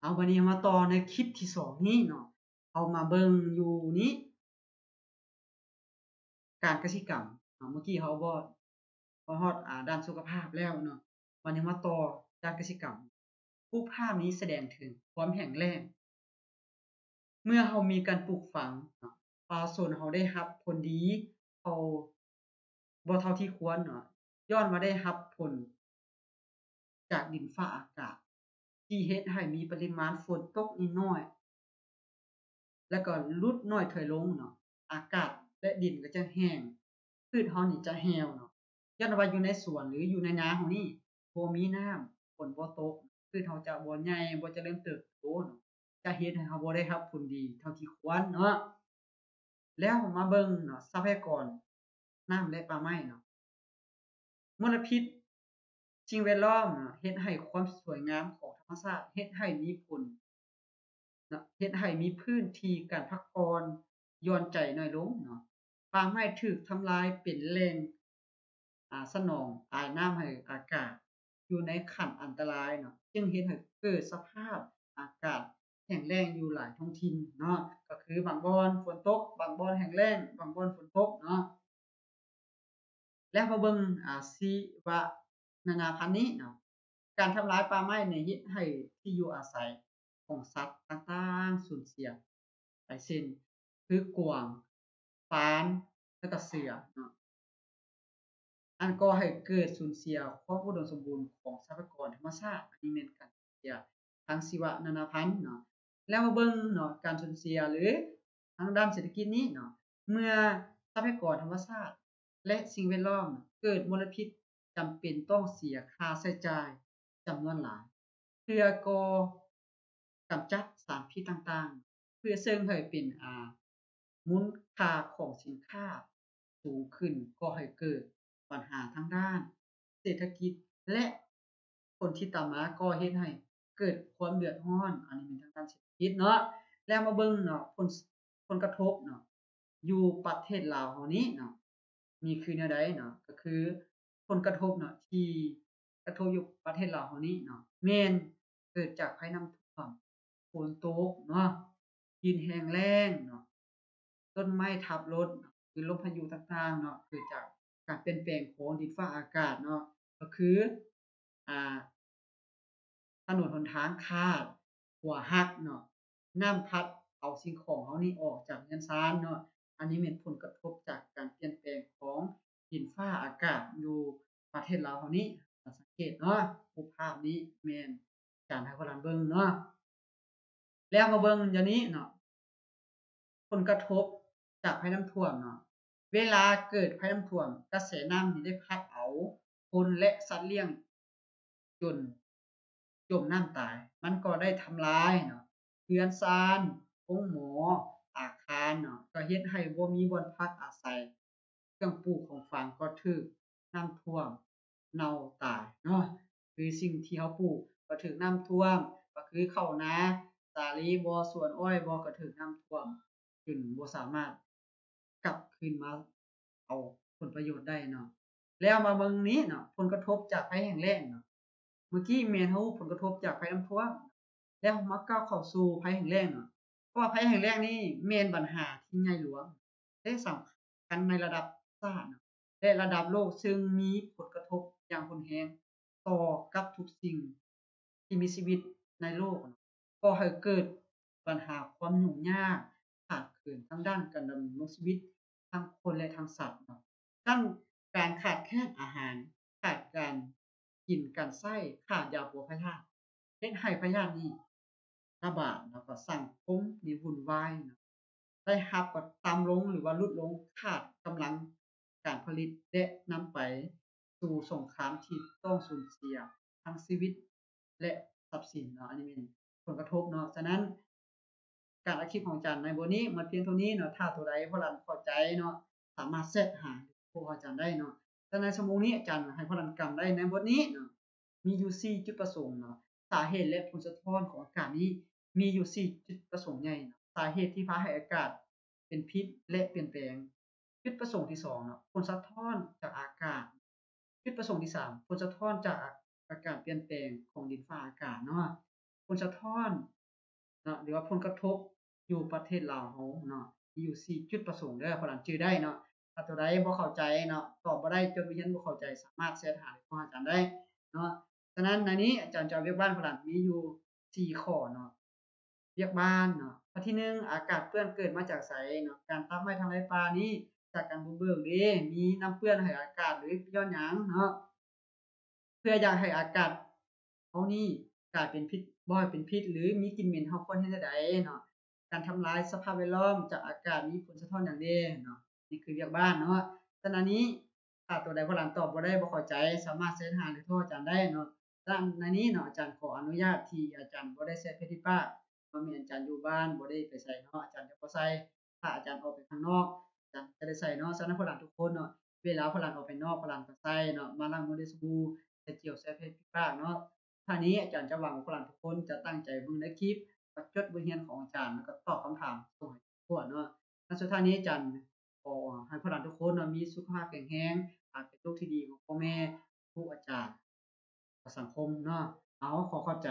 เอาบัดนี้มาต่อในคลิปที่2นี้เนาะเอามาเบิ่งอยู่นี้ การกสิกรรมเนาเมื่อกี้เราเว้ามาฮอดอ่าด้านสุขภาพแล้วเนาะวันนี้มาต่อด้านกสิกรรมรูปภาพนี้แสดงถึงความแข็งแรงเมื่อเรามีการปลูกฝังเนาะป่าสนเราได้รับผลดีเราบ่เท่าที่ควรเนาะย้อนว่าได้รับผล จากดินฟ้าอากาศ ที่เฮ็ดให้มีปริมาณฝนตกนิดน้อย แล้วก็ลดน้อยถอยลงเนาะ อากาศและดินก็จะแห้ง พืชเรานี่จะแห้วเนาะย้อนว่าอยู่ในสวนหรืออยู่ในนาเรานี่บ่มีน้ำฝนบ่ตก พืชเราจะบ่ใหญ่บ่เจริญเติบโตเนาะจะเฮ็ดให้เราบ่ได้รับผลดีเท่าที่ควรเนาะ แล้วมาเบิ่งเนาะทรัพยากรน้ำและป่าไม้เนาะ มลพิษสิ่งแวดล้อมเนาะเฮ็ดให้ความสวยงามของ ธรรมาติเฮ็ดให้มีผลเนาะเฮ็ดให้มีพื้นที่การพักผ่อนย่อนใจน้อยลงเนาะป่าไม้ถูกทำลายเป็นแหล่งอ่าสนองอายน้ำให้อากาศ อยู่ในขั้นอันตรายเนาะจึงเฮ็ดให้เกิดสภาพอากาศแห้งแล้งอยู่หลายท้องถิ่นเนาะก็คือบางบอนฝนตก บางบอนแห้งแล้งบางบอนฝนตกเนาะแล้วมาเบิ่งอ่าชีวะนานาพันธุ์นี้เนาะ การทำลายป่าไม้เนี่ยเฮ็ดให้ที่อยู่อาศัยของสัตว์ต่างๆสูญเสียไปเช่นคือกวางฟานแล้วก็เสือเนาะอันก่อให้เกิดสูญเสียความอุดมสมบูรณ์ของทรัพยากรธรรมชาติอันนี้แม่นการเสียทางชีวนานาพันธุ์เนาะแล้วมาเบิ่งเนาะการสูญเสียหรือทางด้านเศรษฐกิจนี้เนาะเมื่อทรัพยากรธรรมชาติ และสิ่งแวดล้อมเกิดมลพิษจำเป็นต้องเสียค่าใช้จ่าย จำนวนหลาย เพื่อก่อกำจัดสารพิษต่างๆ เพื่อซึ่งให้เป็นอ่ามูลค่าของสินค้าสูงขึ้นก่อให้เกิดปัญหาทางด้าน เศรษฐกิจและผลที่ตามมาก็เฮ็ดให้เกิดความเดือดร้อน อันนี้เป็นทางด้านเศรษฐกิจเนาะแล้วมาเบิ่งเนาะผลผลกระทบเนาะอยู่ประเทศลาวเฮานี้เนาะมีคือแนวใดเนาะก็คือผลกระทบเนาะที่ กระทบอยู่ประเทศลาเฮานี้เนาะแม่นเกิดจากภัยน้ำท่วมฝนตกเนาะดินแห้งแล้งเนาะต้นไม้ทับรถคือลมพายุต่างๆเนาะเกิดจากการเปลี่ยนแปลงของดินฟ้าอากาศเนาะก็คืออ่าถนนหนทางขาด หัวหักเนาะน้ำพัดเอาสิ่งของเฮานี่ออกจากเรือนชานเนาะอันนี้แม่นผลกระทบจากการเปลี่ยนแปลงของดินฟ้าอากาศอยู่ประเทศลาวเฮานี้ สังเกตเนาะรูปภาพนี้แมนอาจารย์ให้พวกเราเบิ่งเนาะแล้วมาเบิ่งอย่างนี้เนาะผลกระทบจากภัยน้ำท่วมเนาะเวลาเกิดภัยน้ำท่วม กระแสน้ำนี่ได้พัดเอาคนและสัตว์เลี้ยง จนจมน้ำตาย มันก็ได้ทำลายเนาะเรือนชานโรงหมอ อาคารเนาะก็เฮ็ดให้บ่มีบ่อนพักอาศัย เครื่องปลูกของฝางก็ถูกน้ำท่วม เน่าตายเนาะคือสิ่งที่เราปลูกก็ถูกน้ำท่วม ก็คือเข้านาสาลีบ่สวนอ้อยบ่ก็ถูกน้ำท่วมจนบ่สามารถกลับคืนมาเอาผลประโยชน์ได้เนาะแล้วมาเบิ่งนี้เนาะผลกระทบจากภัยแล้งแล้งเนาะเมื่อกี้แม่นเราผลกระทบจากภัยน้ำท่วม แล้วมาก้าวเข้าสู่ภัยแล้งแล้งเนาะเพราะว่าภัยแล้งแล้งนี่แม่นปัญหาที่ใหญ่หลวงและสำคัญในระดับชาตินะและระดับโลกซึ่งมีผลกระทบ อย่างรุนแรงต่อกับทุกสิ่งที่มีชีวิตในโลกก่อให้เกิดปัญหาความยุ่งยากขาดเขินทางด้านการดำรงชีวิตทั้งคนและทั้งสัตว์เนาะทั้งการขาดแคลนอาหาร ขาดการกินการใช้ขาดยาปัวพยาธิเฮ็ดให้พยาธินี้ระบาดแล้วก็สั่งคมนี่วุ่นวายนาะได้รับก็ต่ำลงหรือว่าลดลงขาดกำลังการผลิตและนำไป สู่สงครามที่ต้องสูญเสียทั้งชีวิตและทรัพย์สินเนาะอันนี้เป็นผลกระทบเนาะฉะนั้น การอัดคลิปของจารย์ในบทนี้หมดเพียงเท่านี้เนาะถ้าตัวใดพวกเราเข้าใจเนาะสามารถแทรกหาพวกอาจารย์ได้เนาะแต่ในชั่วโมงนี้อาจารย์ให้พวกเรากำได้ในบทนี้เนาะมีอยู่4จุดประสงค์เนาะสาเหตุและผลสะท้อนของอากาศนี้มีอยู่4จุดประสงค์ใหญ่เนาะสาเหตุที่พาให้อากาศเป็นพิษและเปลี่ยนแปลงจุดประสงค์ที่2เนาะผลสะท้อนจากอาก ประสงค์ที่3ผลสะท้อนจากอากาศเปลี่ยนแปลงของดินฟ้าอากาศเนาะผลสะท้อนเนาะหรือว่าผลกระทบอยู่ประเทศลาวเราเนาะมีอยู่4จุดประสงค์เด้อพวกหลานจื้อได้เนาะถ้าตัวใดบ่เข้าใจเนาะตอบบ่ได้จนเรียนบ่เข้าใจสามารถแชทหาของอาจารย์ได้เนาะฉะนั้นในนี้อาจารย์จะเอาเวียกบ้านพลานมีอยู่4ข้อเนาะเวียกบ้านเนาะข้อที่1อากาศเปื้อนเกิดมาจากไสเนาะการตัดไม้ทำลายป่านี้ จากการบุเบิกเด้มีน้ำเปื้อนให้อากาศหรือย้อนหยังเนาะเพื่ออยากให้อากาศเรานี้กลายเป็นพิษบ่ให้เป็นพิษ หรือมีกลิ่นเหม็นเราควรเฮ็ดจั่งใดเนาะการทำลายสภาพแวดล้อมจากอากาศมีผลสะท้อนหยังเด้เนาะนี่คือเวียกบ้านเนาะฉะนั้นนี้ถ้าตัวใดพลานตอบบ่ได้บ่เข้าใจ สามารถแชทหาหรือโทรอาจารย์ได้เนาะฉะนั้นในนี้เนาะอาจารย์ขออนุญาตที่อาจารย์บ่ได้ใส่เพที่ปาเพราะมีอาจารย์อยู่บ้านบ่ได้ไปไสเนาะอาจารย์จะบ่ใส่ถ้าอาจารย์ออกไปข้างนอก อาจารย์จะได้ใส่เนาะฉะนั้นพลานทุกคนเนาะเวลาพลานออกไปนอกพลานก็ใส่เนาะมาล้างมือด้วยสบู่ใส่เจลใส่เพชรที่ปากเนาะท่านี้อาจารย์จะหวังพลานทุกคนจะตั้งใจเบิ่งในคลิปก็จดบทเรียนของอาจารย์แล้วก็ตอบคำถามส่งให้ทั่วเนาะและสุดท้ายนี้อาจารย์ขอให้พลานทุกคนเนาะมีสุขภาพแข็งแรงอาจเป็นลูกที่ดีของพ่อแม่ครูอาจารย์สังคมเนาะเอาขอขอบใจ